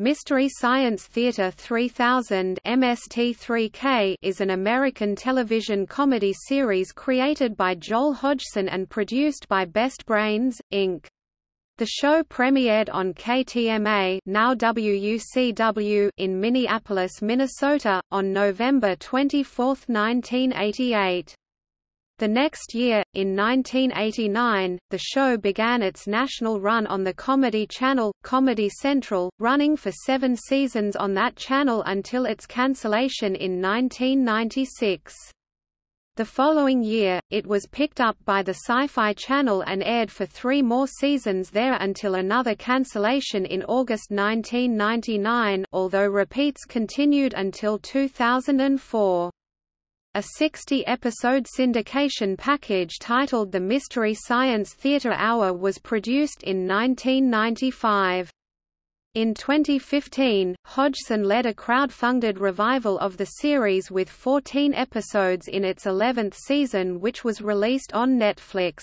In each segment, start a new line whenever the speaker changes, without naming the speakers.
Mystery Science Theater 3000 MST3K is an American television comedy series created by Joel Hodgson and produced by Best Brains, Inc. The show premiered on KTMA now WUCW in Minneapolis, Minnesota, on November 24, 1988. The next year, in 1989, the show began its national run on the Comedy Channel, Comedy Central, running for seven seasons on that channel until its cancellation in 1996. The following year, it was picked up by the Sci-Fi Channel and aired for three more seasons there until another cancellation in August 1999 although repeats continued until 2004. A 60-episode syndication package titled The Mystery Science Theater Hour was produced in 1995. In 2015, Hodgson led a crowd-funded revival of the series with 14 episodes in its 11th season which was released on Netflix.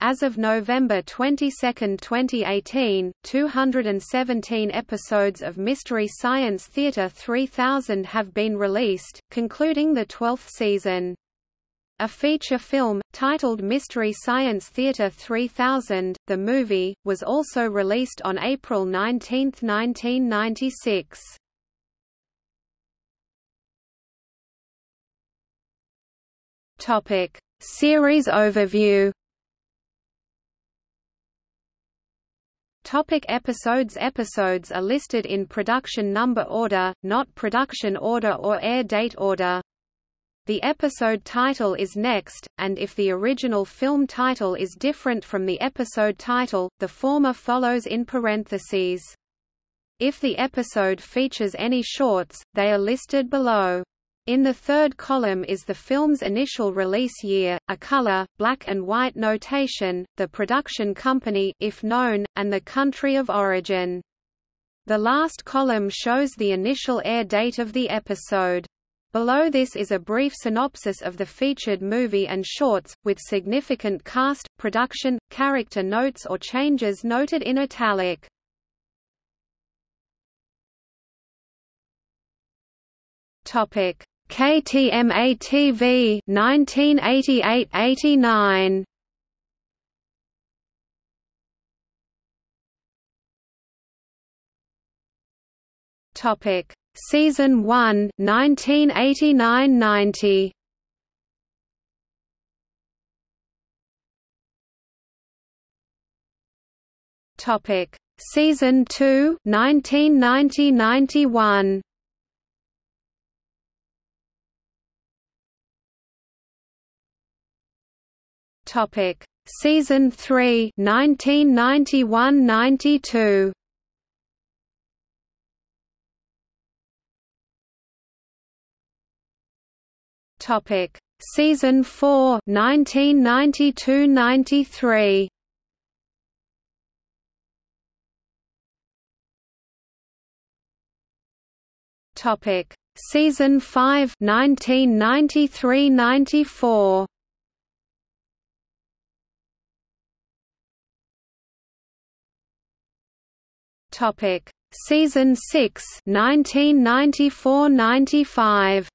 As of November 22, 2018, 217 episodes of Mystery Science Theater 3000 have been released, concluding the 12th season. A feature film, titled Mystery Science Theater 3000, the movie, was also released on April 19, 1996. Topic. Series overview Topic episodes Episodes are listed in production number order, not production order or air date order. The episode title is next, and if the original film title is different from the episode title, the former follows in parentheses. If the episode features any shorts, they are listed below. In the third column is the film's initial release year, a color, black and white notation, the production company if known, and the country of origin. The last column shows the initial air date of the episode. Below this is a brief synopsis of the featured movie and shorts, with significant cast, production, character notes or changes noted in italic. Topic KTMA TV 1988-89 Topic. Season 1 1989-90 Topic. Season 2 1990-91 Topic: Season 3, 1991-92. Topic: Season 4, 1992-93. Topic: Season 5, 1993-94. Topic: Season 6, 1994-95.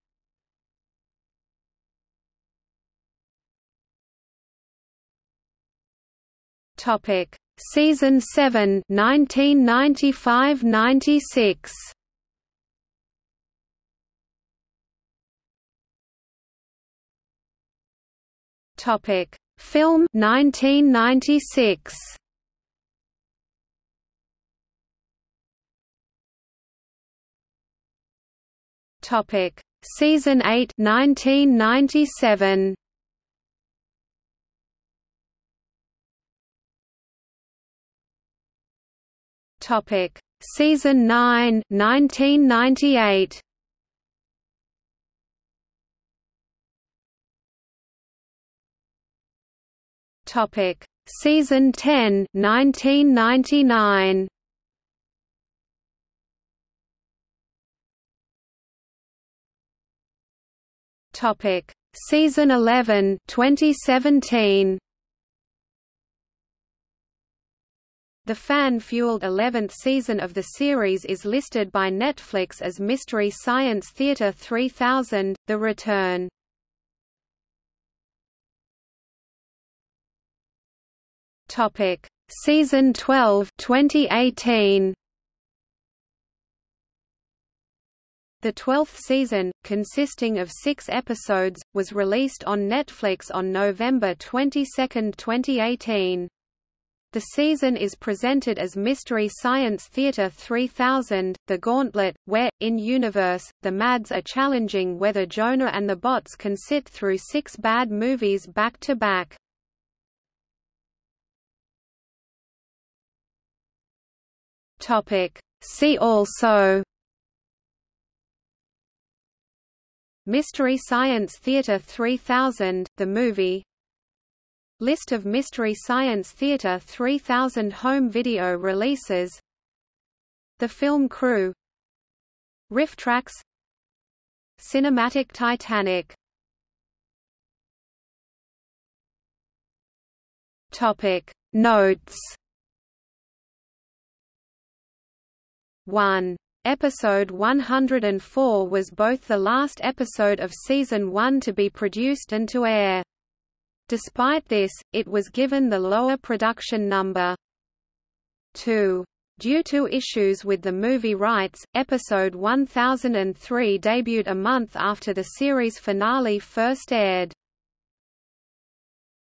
Topic: Season 7, 1995-96. Topic: Film 1996. Topic: Season 8 1997. Topic: Season 9 1998. Topic: Season 10 1999. Topic: Season 11, 2017. The fan-fueled 11th season of the series is listed by Netflix as Mystery Science Theater 3000 – The Return. Topic: Season 12 2018. The twelfth season, consisting of six episodes, was released on Netflix on November 22, 2018. The season is presented as Mystery Science Theater 3000, The Gauntlet, where, in-universe, the MADs are challenging whether Jonah and the bots can sit through six bad movies back-to-back. See also Mystery Science Theater 3000, the movie. List of Mystery Science Theater 3000 home video releases. The Film Crew. RiffTrax Cinematic Titanic. Topic. Notes. 1 Episode 104 was both the last episode of Season 1 to be produced and to air. Despite this, it was given the lower production number. 2. Due to issues with the movie rights, episode 1003 debuted a month after the series finale first aired.